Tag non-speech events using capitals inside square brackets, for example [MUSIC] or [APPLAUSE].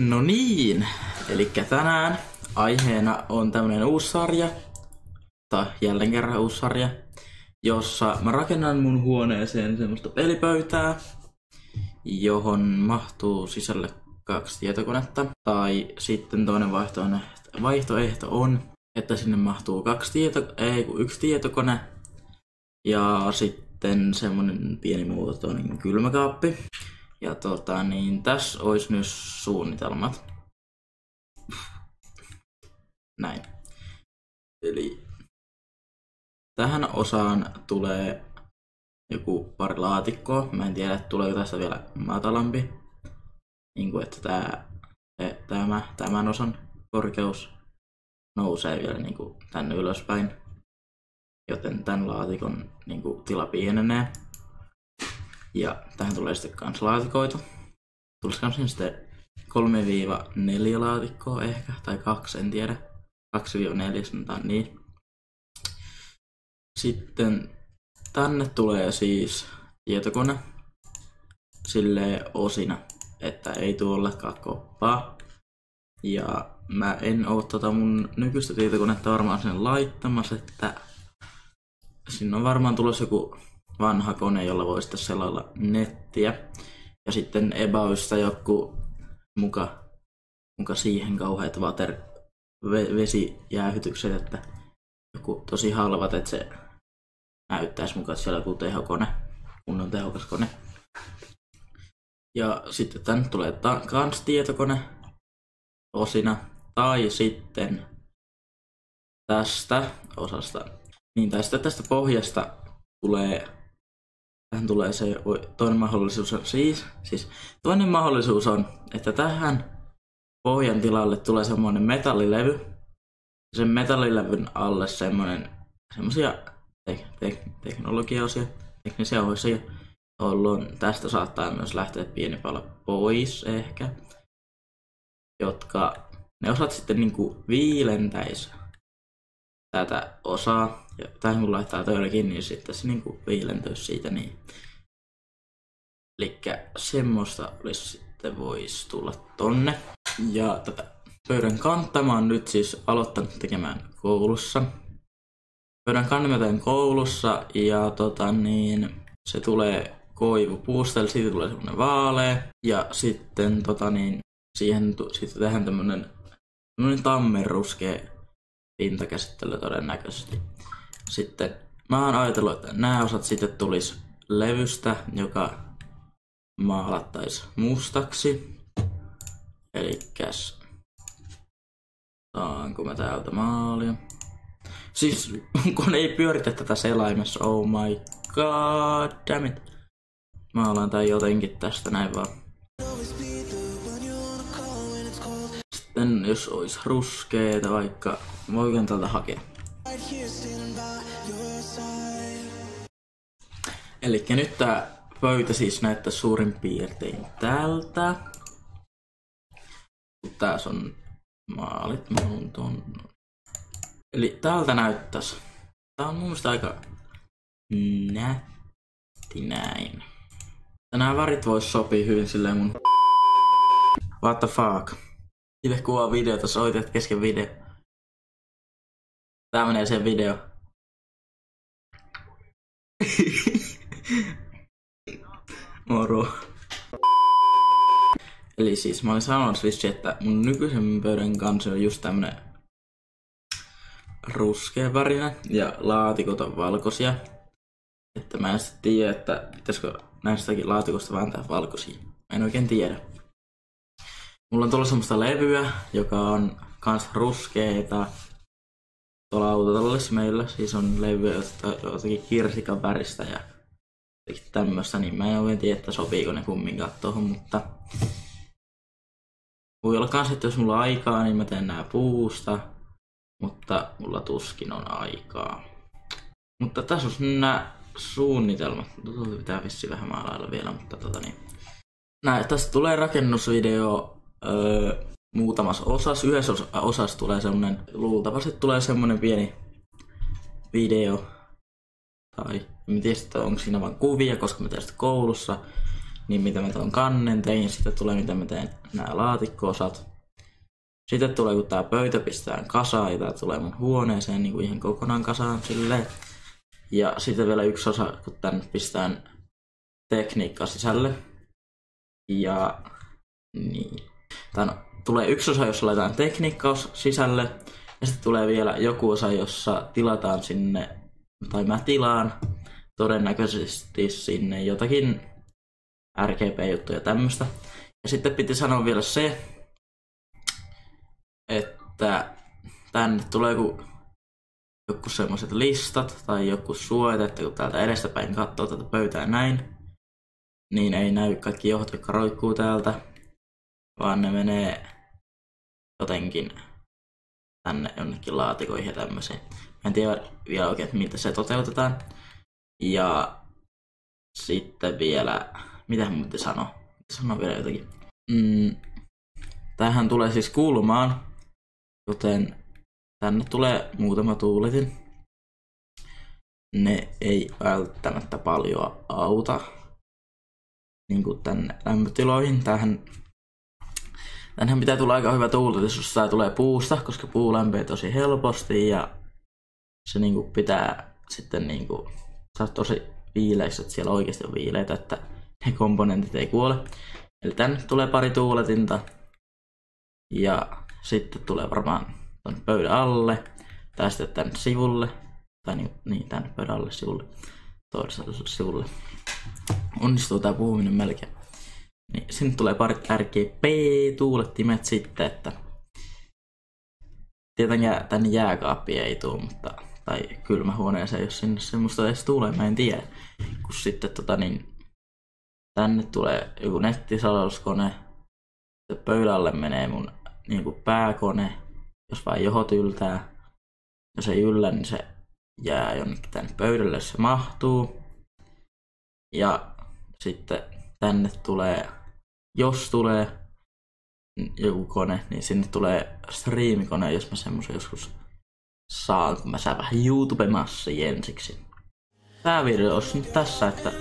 No niin, eli tänään aiheena on tämmönen uusi sarja, tai jälleen kerran uusi sarja, jossa mä rakennan mun huoneeseen semmoista pelipöytää, johon mahtuu sisälle kaksi tietokonetta. Tai sitten toinen vaihtoehto, vaihtoehto on, että sinne mahtuu kaksi tieto, ei yksi tietokone ja sitten semmonen pieni muotoinen kylmäkaappi. Ja tota, niin tässä olisi nyt suunnitelmat. Näin. Eli tähän osaan tulee joku pari laatikkoa. Mä en tiedä, tuleeko tästä vielä matalampi. Niin kuin, että tää, tämä, tämän osan korkeus nousee vielä niin kuin tänne ylöspäin. Joten tämän laatikon niin kuin, tila pienenee. Ja tähän tulee sitten kans laatikoita. Tulisi kans sitten 3-4 laatikkoa ehkä, tai kaksi, en tiedä. 2-4 sanotaan niin. Sitten tänne tulee siis tietokone sille osina, että ei tule ollenkaan koppaa. Ja mä en oo tota mun nykyistä tietokonetta varmaan sen laittamassa, että sinne on varmaan tulossa joku vanha kone, jolla voi sitten selailla nettiä. Ja sitten Ebauista joku muka, muka siihen kauheat water vesijäähytykset, että joku tosi halvat, että se näyttäisi mukaan, että siellä joku tehokone, kunnon tehokas kone. Ja sitten tänne tulee ta- kans tietokone osina, tai sitten tästä osasta, niin tästä tästä pohjasta tulee tähän tulee se toinen mahdollisuus on siis, siis toinen mahdollisuus on, että tähän pohjan tilalle tulee semmoinen metallilevy. Sen metallilevyn alle semmoinen semmoisia te- te- teknologiaosia, teknisiä osia, jolloin tästä saattaa myös lähteä pieni pala pois ehkä, jotka ne osat sitten niinku viilentäisi tätä osaa, ja tähän kun laittaa toillakin, niin sitten se niinku viilentyisi siitä niin. Eli semmoista olisi sitten voisi tulla tonne. Ja tätä pöydän kantta mä oon nyt siis aloittanut tekemään koulussa. Pöydän kannan koulussa ja tota niin, se tulee koivupuusta, eli siitä tulee semmonen vaalea. Ja sitten tota niin, siihen sitten tehdään tämmönen, tämmönen tammenruskea pintakäsittely todennäköisesti. Sitten mä oon ajatellut, että nämä osat sitten tulisi levystä, joka maalattaisi mustaksi. Eli saanko mä täältä maalia? Siis [LAUGHS] kun ei pyöritä tätä selaimessa, oh my god, damn it. Maalaan tää jotenkin tästä näin vaan. Sitten jos olisi ruskeita vaikka, voiko täältä hakea? Eli nyt tää pöytä siis näyttää suurin piirtein tältä. Tässä on maalit, mä ton. Eli täältä näyttäisi. Tää on mun mielestä aika nätti näin. Nämä värit vois sopii hyvin silleen mun... What the fuck? Itse kuvaa videota, soitat kesken video. Tää menee sen video. [LAUGHS] Moro. Eli siis mä olin sanonut siis, että mun nykyisen pöydän kanssa on just tämmönen ruskea värinen ja laatikot on valkoisia. Että mä en sitten tiedä, että pitäisikö näistäkin laatikosta vääntää valkoisia. Mä en oikein tiedä. Mulla on tullut semmoista levyä, joka on kans ruskeita. Tuolla autotallissa meillä siis on levyä jotakin kirsikan väristä ja tämmöistä, niin mä en oikein tiedä, että sopiiko ne kumminkaan tuohon, mutta voi olla kans, että jos mulla on aikaa, niin mä teen nää puusta, mutta mulla tuskin on aikaa. Mutta tässä on nämä suunnitelmat. Tuota pitää vissi vähän maalailla vielä, mutta tota niin. Näin, tästä tulee rakennusvideo öö, muutamassa osassa. Yhdessä osassa tulee semmonen, luultavasti tulee semmonen pieni video. Tai en tiedä, onko siinä vain kuvia, koska mä teen sitä koulussa. niin mitä mä tuon kannen tein, sitten tulee mitä mä teen nämä laatikko-osat. Sitten tulee, kun tää pöytä pistetään kasaan ja tää tulee mun huoneeseen niin kuin ihan kokonaan kasaan silleen. Ja sitten vielä yksi osa, kun tän pistään tekniikka sisälle. Ja niin. Tän tulee yksi osa, jossa laitetaan tekniikka sisälle. Ja sitten tulee vielä joku osa, jossa tilataan sinne, tai mä tilaan todennäköisesti sinne jotakin RGB-juttuja tämmöistä. Ja sitten piti sanoa vielä se, että tänne tulee joku, joku semmoiset listat tai joku suojat, että kun täältä edestäpäin katsoo tätä pöytää näin, niin ei näy kaikki johot, jotka roikkuu täältä, vaan ne menee jotenkin tänne jonnekin laatikoihin ja tämmöiseen. Mä en tiedä vielä oikein, miltä se toteutetaan. Ja sitten vielä, mitä mun piti sanoa? Sanoa vielä jotakin. Mm, tähän tulee siis kuulumaan, joten tänne tulee muutama tuuletin. Ne ei välttämättä paljon auta niin kuin tänne lämpötiloihin. Tähän, tänhän pitää tulla aika hyvä tuuletus, jos tämä tulee puusta, koska puu lämpee tosi helposti ja se niin kuin pitää sitten niin kuin, saada tosi viileiksi, että siellä oikeasti on viileitä, että ne komponentit ei kuole. Eli tänne tulee pari tuuletinta ja sitten tulee varmaan tuon pöydän alle tai sitten tänne sivulle tai niin, niin tänne pöydän alle sivulle toiselle sivulle. Onnistuu tää puhuminen melkein. Niin, sinne tulee pari RGB-tuulettimet sitten, että tietenkään tänne jääkaappi ei tule, mutta tai kylmähuoneeseen, jos sinne semmoista edes tulee, mä en tiedä. Kun sitten tota niin, tänne tulee joku nettisalauskone, pöydälle menee mun niin kuin pääkone, jos vain johot yltää. Jos ei yllä, niin se jää jonnekin tänne pöydälle, se mahtuu. Ja sitten tänne tulee, jos tulee joku kone, niin sinne tulee striimikone, jos mä semmoisen joskus saan, kun mä saan vähän YouTube-massia ensiksi. Tää video olisi nyt tässä, että